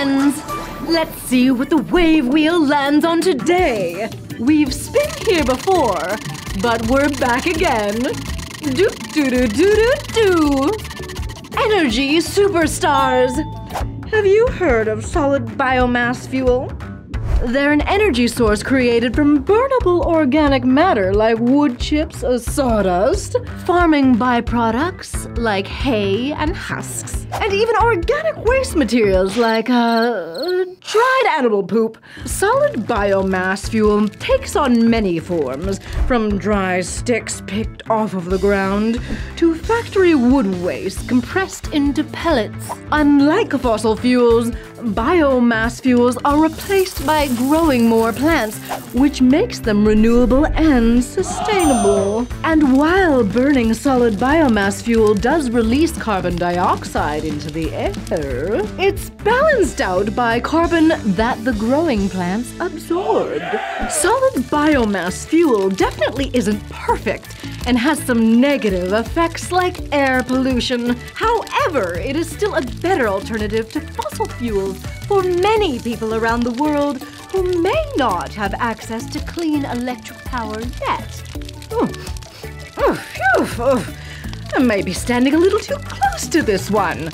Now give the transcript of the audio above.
friends. Let's see what the wave wheel lands on today. We've spin here before, but we're back again. Do do do do do do. Energy superstars. Have you heard of solid biomass fuel? They're an energy source created from burnable organic matter like wood chips or sawdust, farming byproducts like hay and husks, and even organic waste materials like uh, dried animal poop. Solid biomass fuel takes on many forms, from dry sticks picked off of the ground to factory wood waste compressed into pellets. Unlike fossil fuels, biomass fuels are replaced by growing more plants, which makes them renewable and sustainable. And while burning solid biomass fuel does release carbon dioxide into the air, it's balanced out by carbon that the growing plants absorb. Solid biomass fuel definitely isn't perfect and has some negative effects like air pollution. However, it is still a better alternative to fossil fuels for many people around the world who may not have access to clean electric power yet. Oh, oh, phew, oh. I may be standing a little too close to this one.